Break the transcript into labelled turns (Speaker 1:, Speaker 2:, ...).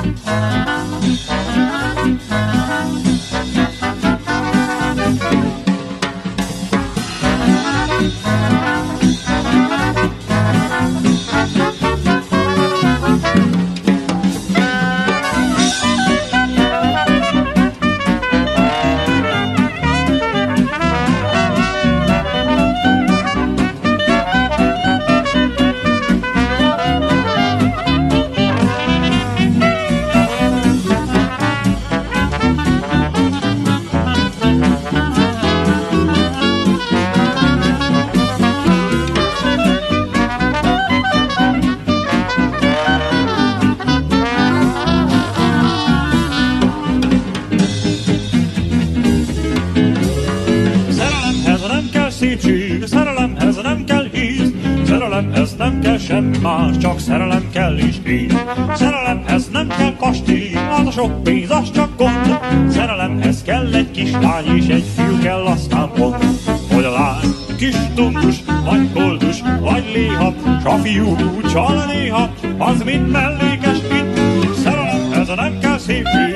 Speaker 1: Szerelemhez nem kell semmi más, csak szerelem kell és kész. Szerelemhez nem kell kastély, az a sok pénz, az csak gond. Szerelemhez kell egy kis lány és egy fiú kell, aztán pont. Hogy a lány kis tundus, vagy koldus, vagy léha, s a fiú csal néha, az mind mellékes mind. Szerelemhez nem kell szépség,